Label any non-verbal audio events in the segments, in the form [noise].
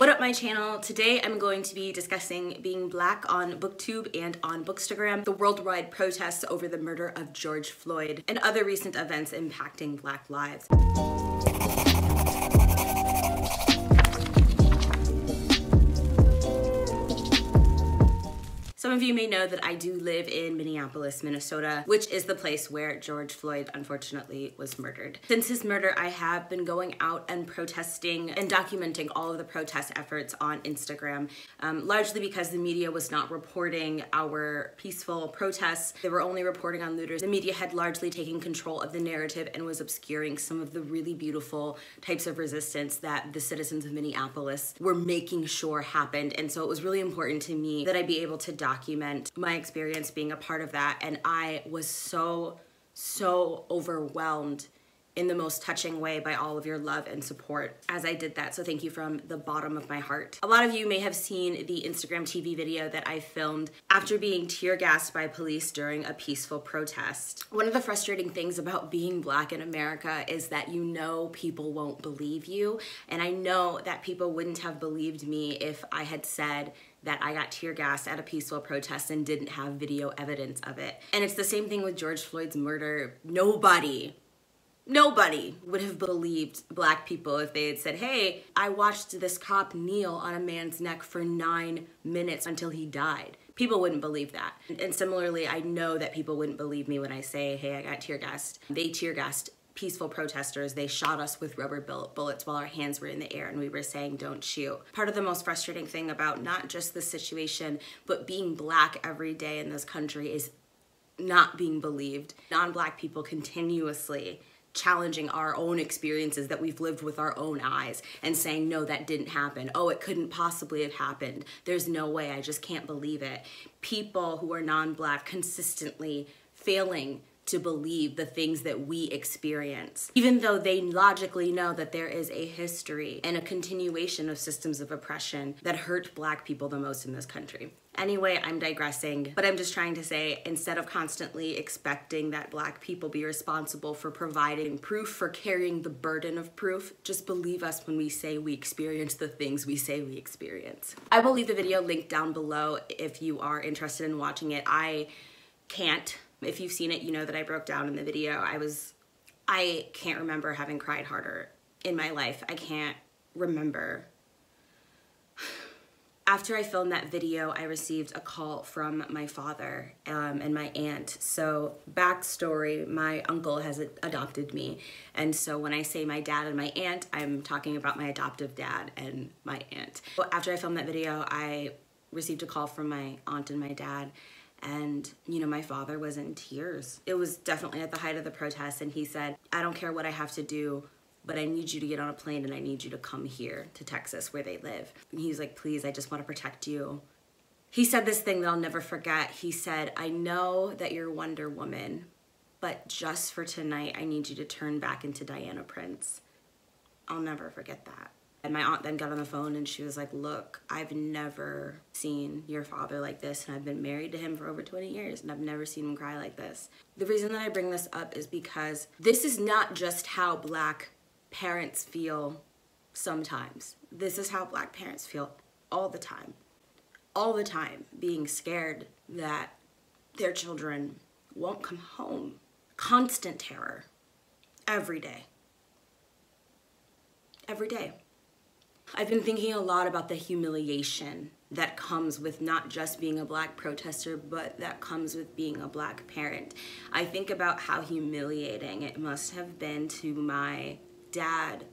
What up my channel? Today I'm going to be discussing being black on booktube and on bookstagram, the worldwide protests over the murder of George Floyd, and other recent events impacting black lives. Some of you may know that I do live in Minneapolis, Minnesota, which is the place where George Floyd unfortunately was murdered. Since his murder, I have been going out and protesting and documenting all of the protest efforts on Instagram, um, largely because the media was not reporting our peaceful protests. They were only reporting on looters. The media had largely taken control of the narrative and was obscuring some of the really beautiful types of resistance that the citizens of Minneapolis were making sure happened. And so it was really important to me that I be able to document my experience being a part of that. And I was so, so overwhelmed in the most touching way by all of your love and support as I did that. So thank you from the bottom of my heart. A lot of you may have seen the Instagram TV video that I filmed after being tear gassed by police during a peaceful protest. One of the frustrating things about being black in America is that you know people won't believe you. And I know that people wouldn't have believed me if I had said that I got tear gassed at a peaceful protest and didn't have video evidence of it. And it's the same thing with George Floyd's murder. Nobody nobody would have believed black people if they had said, hey, I watched this cop kneel on a man's neck for nine minutes until he died. People wouldn't believe that. And similarly, I know that people wouldn't believe me when I say, hey, I got tear gassed. They tear gassed peaceful protesters. They shot us with rubber bullets while our hands were in the air and we were saying, don't shoot. Part of the most frustrating thing about not just the situation, but being black every day in this country is not being believed. Non-black people continuously challenging our own experiences that we've lived with our own eyes and saying, no, that didn't happen. Oh, it couldn't possibly have happened. There's no way. I just can't believe it. People who are non black consistently failing to believe the things that we experience, even though they logically know that there is a history and a continuation of systems of oppression that hurt black people the most in this country. Anyway, I'm digressing, but I'm just trying to say instead of constantly expecting that black people be responsible for providing proof, for carrying the burden of proof, just believe us when we say we experience the things we say we experience. I will leave the video linked down below if you are interested in watching it. I can't if you've seen it, you know that I broke down in the video. I was, I can't remember having cried harder in my life. I can't remember. [sighs] After I filmed that video, I received a call from my father um, and my aunt. So backstory, my uncle has adopted me. And so when I say my dad and my aunt, I'm talking about my adoptive dad and my aunt. After I filmed that video, I received a call from my aunt and my dad and you know my father was in tears. It was definitely at the height of the protest and he said i don't care what i have to do but i need you to get on a plane and i need you to come here to texas where they live. And he was like please i just want to protect you. He said this thing that i'll never forget. He said i know that you're wonder woman but just for tonight i need you to turn back into diana prince. I'll never forget that and my aunt then got on the phone and she was like, Look, I've never seen your father like this, and I've been married to him for over 20 years, and I've never seen him cry like this. The reason that I bring this up is because this is not just how black parents feel sometimes. This is how black parents feel all the time. All the time, being scared that their children won't come home. Constant terror. Every day. Every day. I've been thinking a lot about the humiliation that comes with not just being a black protester, but that comes with being a black parent. I think about how humiliating it must have been to my dad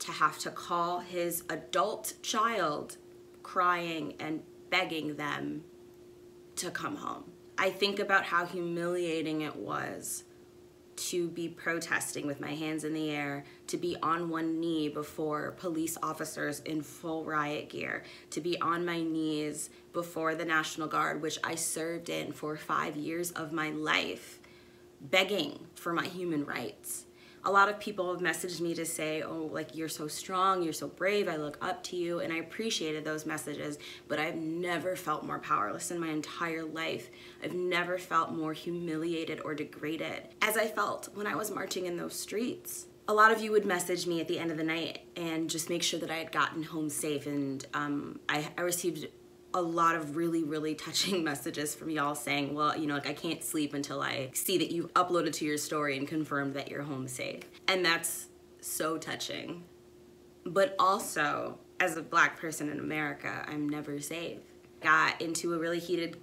to have to call his adult child crying and begging them to come home. I think about how humiliating it was to be protesting with my hands in the air, to be on one knee before police officers in full riot gear, to be on my knees before the National Guard, which I served in for five years of my life, begging for my human rights a lot of people have messaged me to say, oh, like, you're so strong, you're so brave, I look up to you, and I appreciated those messages, but I've never felt more powerless in my entire life. I've never felt more humiliated or degraded as I felt when I was marching in those streets. a lot of you would message me at the end of the night and just make sure that I had gotten home safe. And um, I, I received a lot of really, really touching [laughs] messages from y'all saying, well, you know, like I can't sleep until I see that you've uploaded to your story and confirmed that you're home safe. And that's so touching. But also, as a black person in America, I'm never safe. Got into a really heated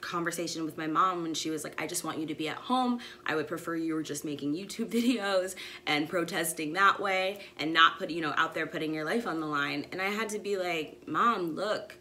conversation with my mom when she was like, I just want you to be at home. I would prefer you were just making YouTube [laughs] videos and protesting that way and not put, you know, out there putting your life on the line. And I had to be like, Mom, look,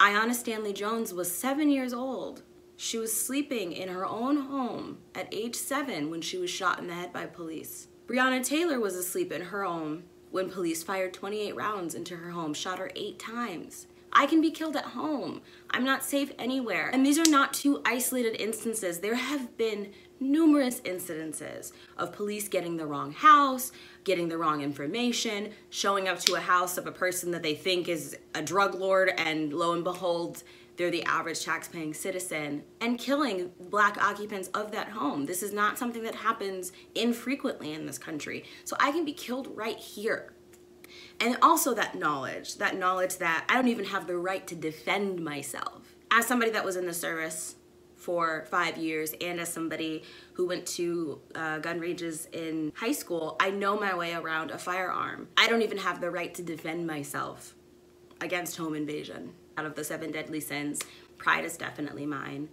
Aiyana Stanley Jones was seven years old. She was sleeping in her own home at age seven when she was shot in the head by police. Breonna Taylor was asleep in her home when police fired 28 rounds into her home, shot her eight times. I can be killed at home. I'm not safe anywhere. And these are not two isolated instances. There have been numerous incidences of police getting the wrong house, getting the wrong information, showing up to a house of a person that they think is a drug lord, and lo and behold, they're the average tax-paying citizen, and killing black occupants of that home. This is not something that happens infrequently in this country. So I can be killed right here. And also that knowledge, that knowledge that I don't even have the right to defend myself. As somebody that was in the service for five years and as somebody who went to uh, gun ranges in high school, I know my way around a firearm. I don't even have the right to defend myself against home invasion. Out of the seven deadly sins, pride is definitely mine.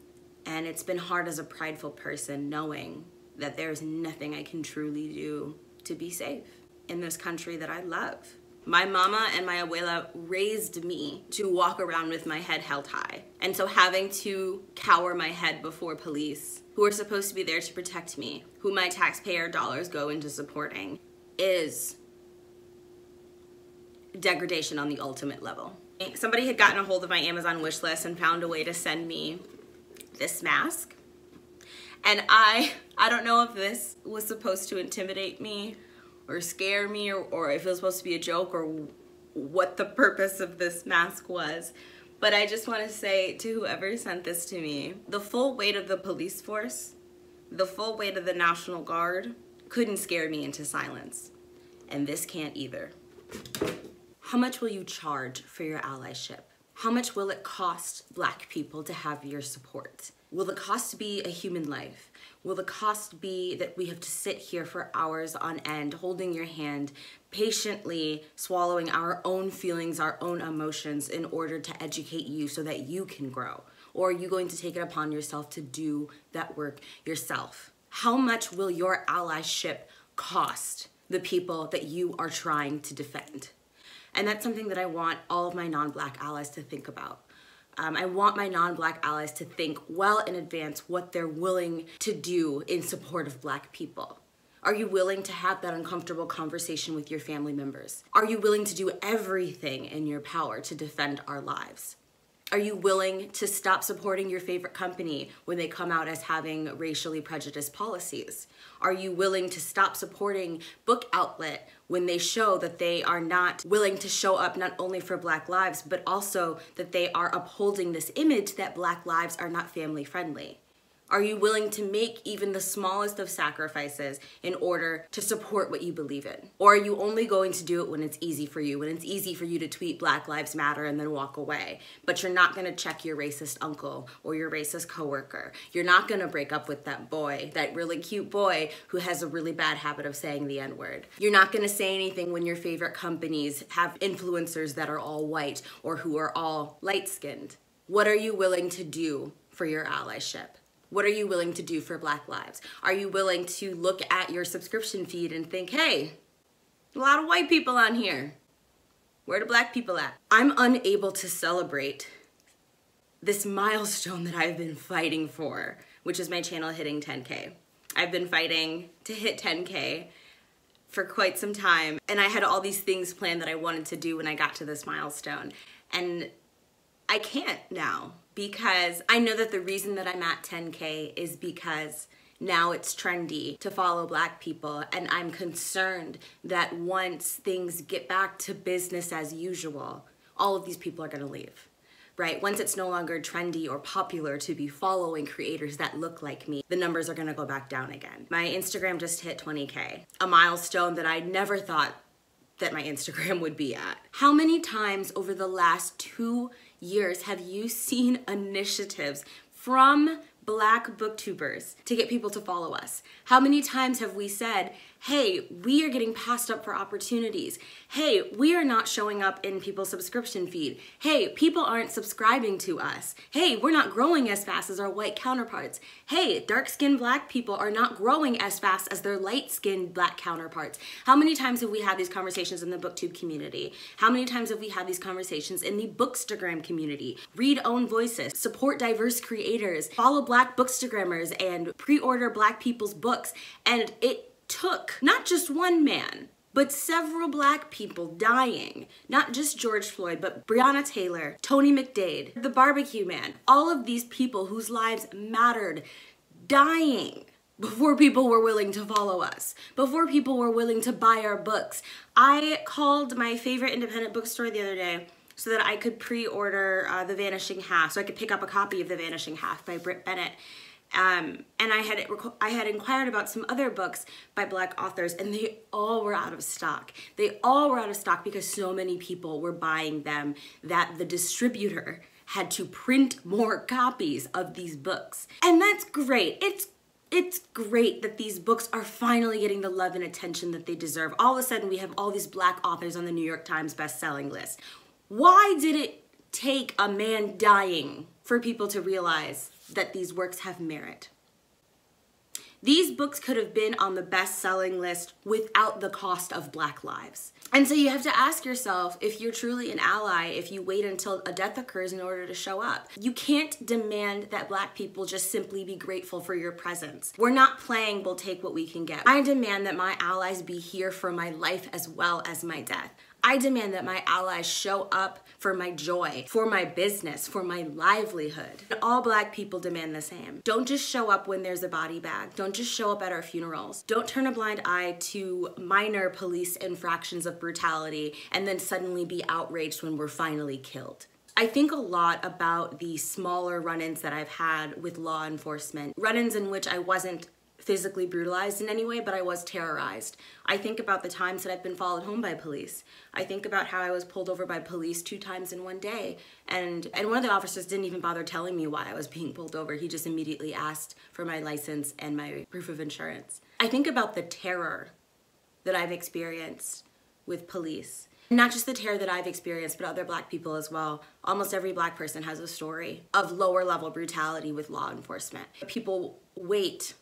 And it's been hard as a prideful person knowing that there's nothing I can truly do to be safe in this country that I love. My mama and my abuela raised me to walk around with my head held high. And so having to cower my head before police, who are supposed to be there to protect me, who my taxpayer dollars go into supporting, is degradation on the ultimate level. Somebody had gotten a hold of my Amazon wish list and found a way to send me this mask. And I, I don't know if this was supposed to intimidate me or scare me or, or if it was supposed to be a joke or what the purpose of this mask was. But I just want to say to whoever sent this to me, the full weight of the police force, the full weight of the National Guard couldn't scare me into silence. And this can't either. How much will you charge for your allyship? How much will it cost black people to have your support? Will the cost to be a human life? Will the cost be that we have to sit here for hours on end, holding your hand, patiently swallowing our own feelings, our own emotions in order to educate you so that you can grow? Or are you going to take it upon yourself to do that work yourself? How much will your allyship cost the people that you are trying to defend? And that's something that I want all of my non-black allies to think about. Um, I want my non-black allies to think well in advance what they're willing to do in support of black people. Are you willing to have that uncomfortable conversation with your family members? Are you willing to do everything in your power to defend our lives? Are you willing to stop supporting your favorite company when they come out as having racially prejudiced policies? Are you willing to stop supporting Book Outlet when they show that they are not willing to show up not only for Black lives, but also that they are upholding this image that Black lives are not family friendly? Are you willing to make even the smallest of sacrifices in order to support what you believe in? Or are you only going to do it when it's easy for you, when it's easy for you to tweet Black Lives Matter and then walk away, but you're not gonna check your racist uncle or your racist coworker? You're not gonna break up with that boy, that really cute boy who has a really bad habit of saying the N word. You're not gonna say anything when your favorite companies have influencers that are all white or who are all light skinned. What are you willing to do for your allyship? What are you willing to do for Black Lives? Are you willing to look at your subscription feed and think, hey, a lot of white people on here. Where do black people at? I'm unable to celebrate this milestone that I've been fighting for, which is my channel hitting 10K. I've been fighting to hit 10K for quite some time, and I had all these things planned that I wanted to do when I got to this milestone. And I can't now because I know that the reason that I'm at 10K is because now it's trendy to follow black people and I'm concerned that once things get back to business as usual, all of these people are gonna leave. right? Once it's no longer trendy or popular to be following creators that look like me, the numbers are gonna go back down again. My Instagram just hit 20K, a milestone that I never thought that my Instagram [laughs] would be at. How many times over the last two years have you seen initiatives from black booktubers to get people to follow us? How many times have we said, hey, we are getting passed up for opportunities. Hey, we are not showing up in people's subscription feed. Hey, people aren't subscribing to us. Hey, we're not growing as fast as our white counterparts. Hey, dark skinned black people are not growing as fast as their light skinned black counterparts. How many times have we had these conversations in the booktube community? How many times have we had these conversations in the bookstagram community? Read own voices, support diverse creators, follow black bookstagrammers, and pre-order black people's books. And it took not just one man, but several black people dying. Not just George Floyd, but Breonna Taylor, Tony McDade, the barbecue man, all of these people whose lives mattered dying before people were willing to follow us, before people were willing to buy our books. I called my favorite independent bookstore the other day so that I could pre-order uh, The Vanishing Half, so I could pick up a copy of The Vanishing Half by Brit Bennett. Um, and I had I had inquired about some other books by black authors and they all were out of stock. They all were out of stock because so many people were buying them that the distributor had to print more copies of these books. And that's great. It's it's great that these books are finally getting the love and attention that they deserve. All of a sudden we have all these black authors on the New York Times best-selling list. Why did it take a man dying for people to realize that these works have merit. These books could have been on the best selling list without the cost of Black lives. And so you have to ask yourself if you're truly an ally if you wait until a death occurs in order to show up. You can't demand that Black people just simply be grateful for your presence. We're not playing we'll take what we can get. I demand that my allies be here for my life as well as my death. I demand that my allies show up for my joy, for my business, for my livelihood. All black people demand the same. Don't just show up when there's a body bag. Don't just show up at our funerals. Don't turn a blind eye to minor police infractions of brutality and then suddenly be outraged when we're finally killed. I think a lot about the smaller run-ins that I've had with law enforcement, run-ins in which I wasn't physically brutalized in any way, but I was terrorized. I think about the times that I've been followed home by police. I think about how I was pulled over by police two times in one day. And, and one of the officers didn't even bother telling me why I was being pulled over. He just immediately asked for my license and my proof of insurance. I think about the terror that I've experienced with police. Not just the terror that I've experienced, but other black people as well. Almost every black person has a story of lower level brutality with law enforcement. People wait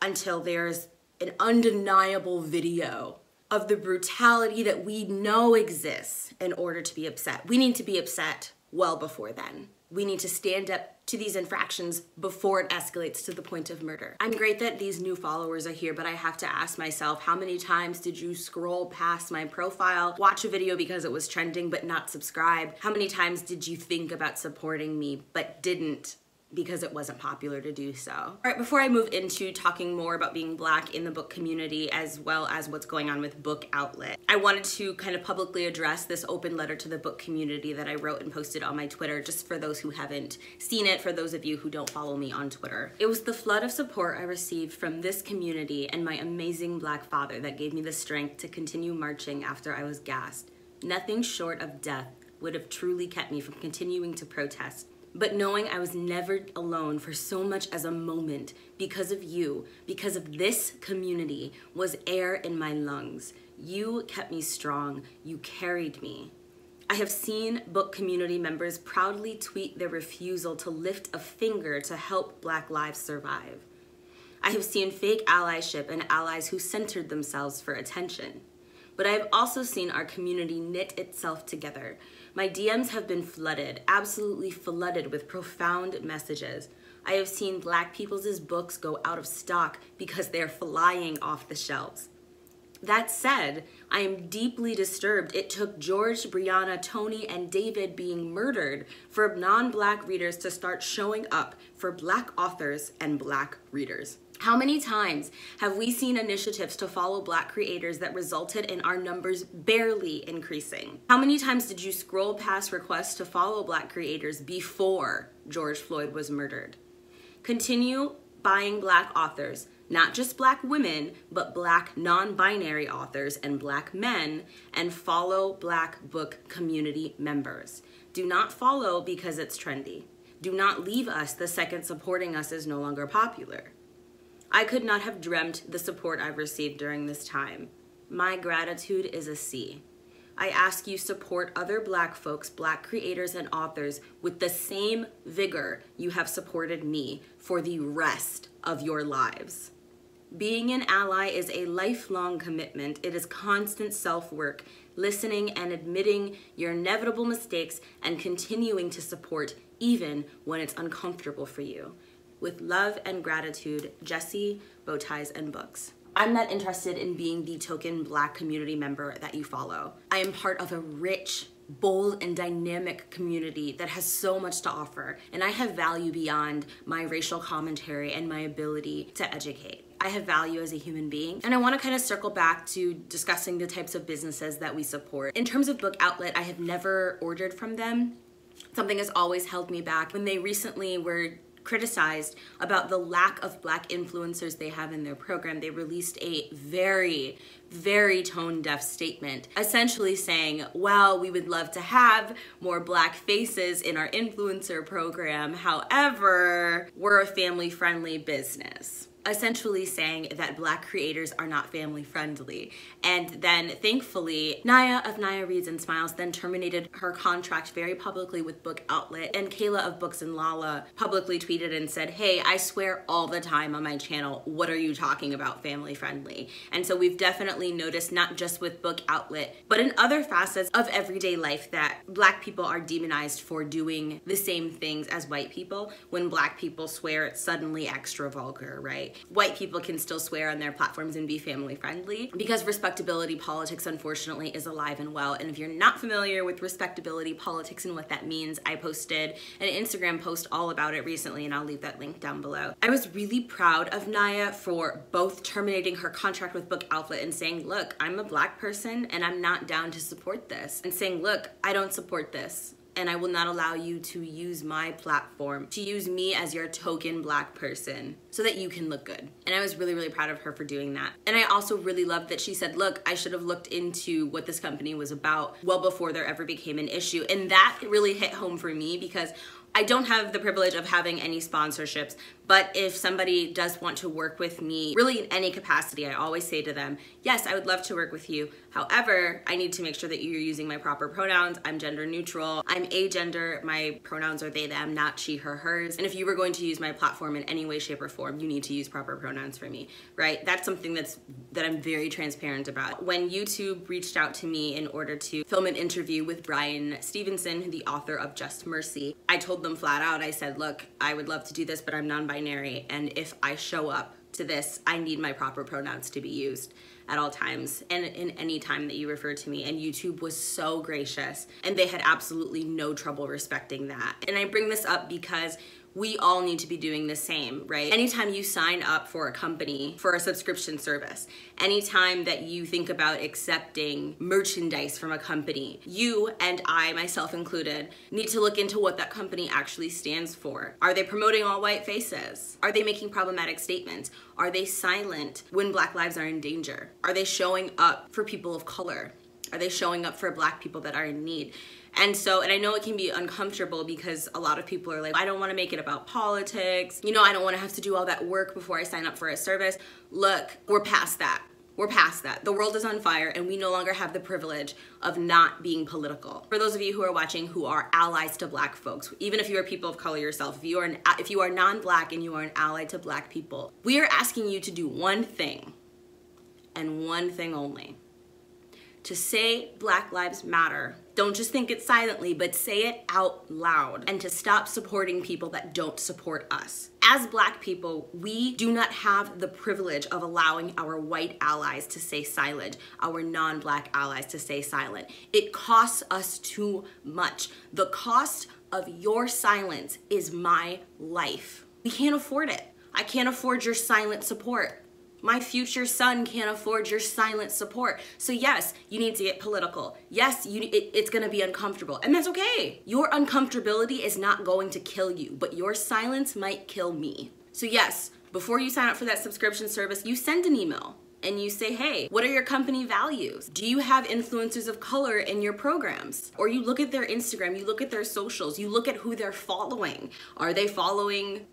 until there's an undeniable video of the brutality that we know exists in order to be upset. We need to be upset well before then. We need to stand up to these infractions before it escalates to the point of murder. I'm great that these new followers are here, but I have to ask myself, how many times did you scroll past my profile, watch a video because it was trending, but not subscribe? How many times did you think about supporting me, but didn't because it wasn't popular to do so. All right, before I move into talking more about being black in the book community as well as what's going on with Book Outlet, I wanted to kind of publicly address this open letter to the book community that I wrote and posted on my Twitter, just for those who haven't seen it, for those of you who don't follow me on Twitter. It was the flood of support I received from this community and my amazing black father that gave me the strength to continue marching after I was gassed. Nothing short of death would have truly kept me from continuing to protest but knowing I was never alone for so much as a moment because of you, because of this community, was air in my lungs. You kept me strong. You carried me. I have seen book community members proudly tweet their refusal to lift a finger to help Black lives survive. I have seen fake allyship and allies who centered themselves for attention. But I have also seen our community knit itself together, my DMs have been flooded, absolutely flooded with profound messages. I have seen black people's books go out of stock because they're flying off the shelves. That said, I am deeply disturbed it took George, Breonna, Tony, and David being murdered for non black readers to start showing up for black authors and black readers. How many times have we seen initiatives to follow black creators that resulted in our numbers barely increasing? How many times did you scroll past requests to follow black creators before George Floyd was murdered? Continue buying black authors, not just black women, but black non binary authors and black men, and follow black book community members. Do not follow because it's trendy. Do not leave us the second supporting us is no longer popular. I could not have dreamt the support I've received during this time. My gratitude is a C. I ask you support other black folks, black creators and authors with the same vigor you have supported me for the rest of your lives. Being an ally is a lifelong commitment. It is constant self-work, listening and admitting your inevitable mistakes and continuing to support even when it's uncomfortable for you. With love and gratitude, Jesse, Bowties, and Books. I'm not interested in being the token black community member that you follow. I am part of a rich, bold, and dynamic community that has so much to offer, and I have value beyond my racial commentary and my ability to educate. I have value as a human being. And I wanna kind of circle back to discussing the types of businesses that we support. In terms of book outlet, I have never ordered from them. Something has always held me back. When they recently were criticized about the lack of black influencers they have in their program, they released a very, very tone deaf statement, essentially saying, well, we would love to have more black faces in our influencer program. However, we're a family friendly business essentially saying that black creators are not family friendly. And then thankfully, Naya of Naya Reads and Smiles then terminated her contract very publicly with Book Outlet. And Kayla of Books and Lala publicly tweeted and said, hey, I swear all the time on my channel, what are you talking about family friendly? And so we've definitely noticed not just with Book Outlet, but in other facets of everyday life that black people are demonized for doing the same things as white people. When black people swear, it's suddenly extra vulgar, right? White people can still swear on their platforms and be family friendly. Because respectability politics unfortunately is alive and well. And if you're not familiar with respectability politics and what that means I posted an Instagram post all about it recently and I'll leave that link down below. I was really proud of Naya for both terminating her contract with Book Outlet and saying look I'm a black person and I'm not down to support this. And saying look I don't support this and I will not allow you to use my platform to use me as your token black person so that you can look good. And I was really, really proud of her for doing that. And I also really loved that she said, look, I should have looked into what this company was about well before there ever became an issue. And that really hit home for me because I don't have the privilege of having any sponsorships, but if somebody does want to work with me, really in any capacity, I always say to them, yes, I would love to work with you. However, I need to make sure that you're using my proper pronouns. I'm gender neutral. I'm agender. My pronouns are they, them, not she, her, hers. And if you were going to use my platform in any way, shape, or form, you need to use proper pronouns for me, right? That's something that's that I'm very transparent about. When YouTube reached out to me in order to film an interview with Bryan Stevenson, the author of Just Mercy, I told them flat out, I said, look, I would love to do this, but I'm non-binary binary and if I show up to this, I need my proper pronouns to be used at all times and in any time that you refer to me. And YouTube was so gracious and they had absolutely no trouble respecting that. And I bring this up because we all need to be doing the same, right? Anytime you sign up for a company for a subscription service, anytime that you think about accepting merchandise from a company, you and I, myself included, need to look into what that company actually stands for. Are they promoting all white faces? Are they making problematic statements? Are they silent when black lives are in danger? Are they showing up for people of color? Are they showing up for black people that are in need? And so, and I know it can be uncomfortable because a lot of people are like, I don't want to make it about politics. You know, I don't want to have to do all that work before I sign up for a service. Look, we're past that. We're past that. The world is on fire and we no longer have the privilege of not being political. For those of you who are watching who are allies to black folks, even if you are people of color yourself, if you are an, if you are non-black and you are an ally to black people, we are asking you to do one thing and one thing only to say Black Lives Matter. Don't just think it silently, but say it out loud and to stop supporting people that don't support us. As black people, we do not have the privilege of allowing our white allies to stay silent, our non-black allies to stay silent. It costs us too much. The cost of your silence is my life. We can't afford it. I can't afford your silent support. My future son can't afford your silent support. So yes, you need to get political. Yes, you it, it's going to be uncomfortable, and that's okay. Your uncomfortability is not going to kill you, but your silence might kill me. So yes, before you sign up for that subscription service, you send an email and you say, hey, what are your company values? Do you have influencers of color in your programs? Or you look at their Instagram, you look at their socials, you look at who they're following. Are they following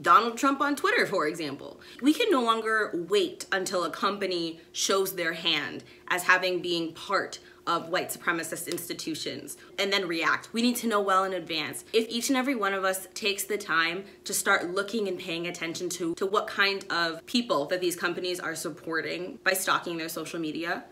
Donald Trump on Twitter, for example. We can no longer wait until a company shows their hand as having being part of white supremacist institutions and then react. We need to know well in advance. If each and every one of us takes the time to start looking and paying attention to, to what kind of people that these companies are supporting by stalking their social media,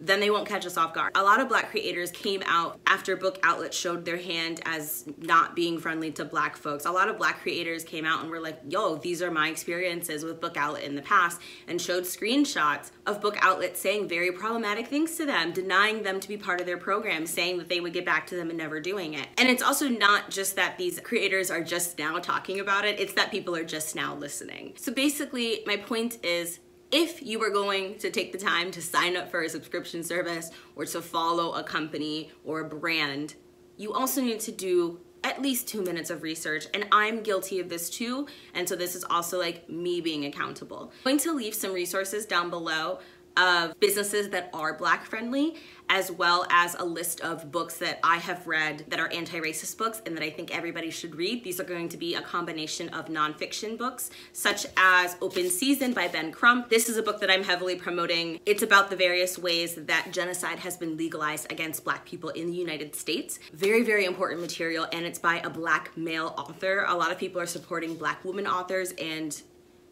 then they won't catch us off guard. A lot of black creators came out after book outlets showed their hand as not being friendly to black folks. A lot of black creators came out and were like, yo, these are my experiences with book outlet in the past and showed screenshots of book outlets saying very problematic things to them, denying them to be part of their program, saying that they would get back to them and never doing it. And it's also not just that these creators are just now talking about it, it's that people are just now listening. So basically, my point is if you are going to take the time to sign up for a subscription service or to follow a company or a brand, you also need to do at least two minutes of research. And I'm guilty of this too. And so this is also like me being accountable. I'm going to leave some resources down below of businesses that are black friendly as well as a list of books that I have read that are anti-racist books and that I think everybody should read. These are going to be a combination of nonfiction books, such as Open Season by Ben Crump. This is a book that I'm heavily promoting. It's about the various ways that genocide has been legalized against black people in the United States. Very, very important material, and it's by a black male author. A lot of people are supporting black women authors and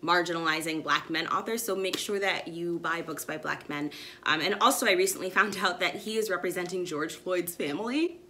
marginalizing black men authors. So make sure that you buy books by black men. Um, and also I recently found out that he is representing George Floyd's family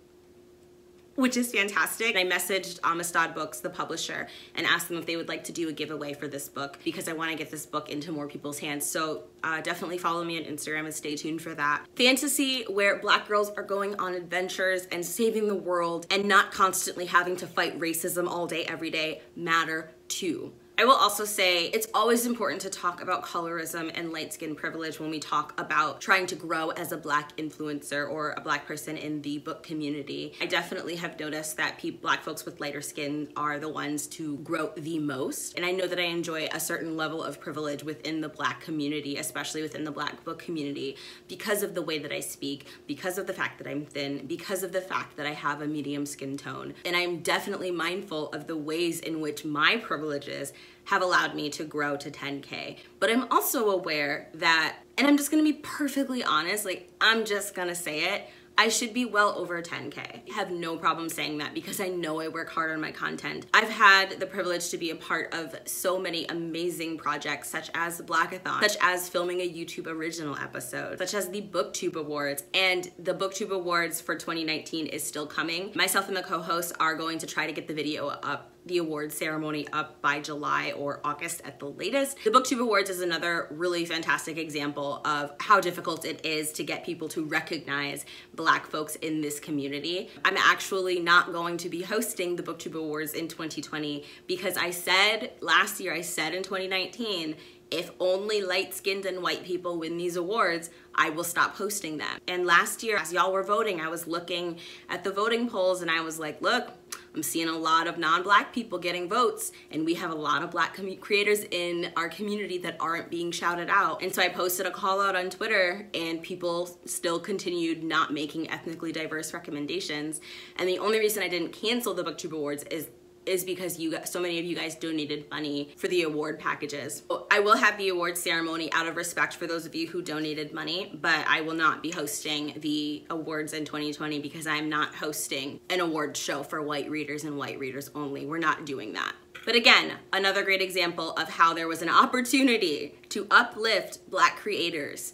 which is fantastic. I messaged Amistad Books, the publisher, and asked them if they would like to do a giveaway for this book because I want to get this book into more people's hands. So uh, definitely follow me on Instagram and stay tuned for that. Fantasy where black girls are going on adventures and saving the world and not constantly having to fight racism all day, every day matter too. I will also say it's always important to talk about colorism and light skin privilege when we talk about trying to grow as a black influencer or a black person in the book community. I definitely have noticed that black folks with lighter skin are the ones to grow the most. And I know that I enjoy a certain level of privilege within the black community, especially within the black book community, because of the way that I speak, because of the fact that I'm thin, because of the fact that I have a medium skin tone. And I'm definitely mindful of the ways in which my privileges have allowed me to grow to 10K. But I'm also aware that, and I'm just gonna be perfectly honest, like I'm just gonna say it, I should be well over 10K. I have no problem saying that because I know I work hard on my content. I've had the privilege to be a part of so many amazing projects such as the Blackathon, such as filming a YouTube original episode, such as the BookTube Awards. And the BookTube Awards for 2019 is still coming. Myself and the co-hosts are going to try to get the video up the awards ceremony up by July or August at the latest. The BookTube Awards is another really fantastic example of how difficult it is to get people to recognize black folks in this community. I'm actually not going to be hosting the BookTube Awards in 2020 because I said last year, I said in 2019, if only light-skinned and white people win these awards, I will stop hosting them. And last year, as y'all were voting, I was looking at the voting polls and I was like, look, I'm seeing a lot of non-black people getting votes and we have a lot of black creators in our community that aren't being shouted out. And so I posted a call out on Twitter and people still continued not making ethnically diverse recommendations. And the only reason I didn't cancel the BookTube Awards is is because you got, so many of you guys donated money for the award packages. Oh, I will have the award ceremony out of respect for those of you who donated money, but I will not be hosting the awards in 2020 because I'm not hosting an award show for white readers and white readers only. We're not doing that. But again, another great example of how there was an opportunity to uplift black creators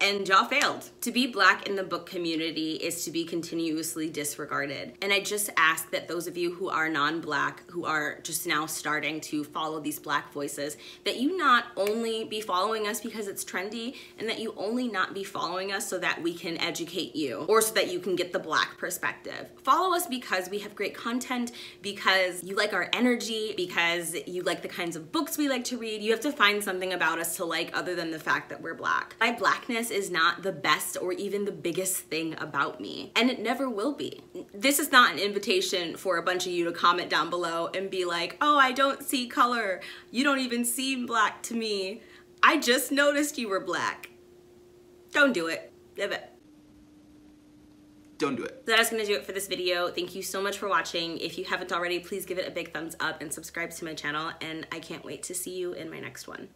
and y'all failed. To be black in the book community is to be continuously disregarded. And I just ask that those of you who are non-black, who are just now starting to follow these black voices, that you not only be following us because it's trendy, and that you only not be following us so that we can educate you, or so that you can get the black perspective. Follow us because we have great content, because you like our energy, because you like the kinds of books we like to read. You have to find something about us to like other than the fact that we're black. My blackness is not the best or even the biggest thing about me, and it never will be. This is not an invitation for a bunch of you to comment down below and be like, oh, I don't see color. You don't even seem black to me. I just noticed you were black. Don't do it. Don't do it. That is gonna do it for this video. Thank you so much for watching. If you haven't already, please give it a big thumbs up and subscribe to my channel. And I can't wait to see you in my next one.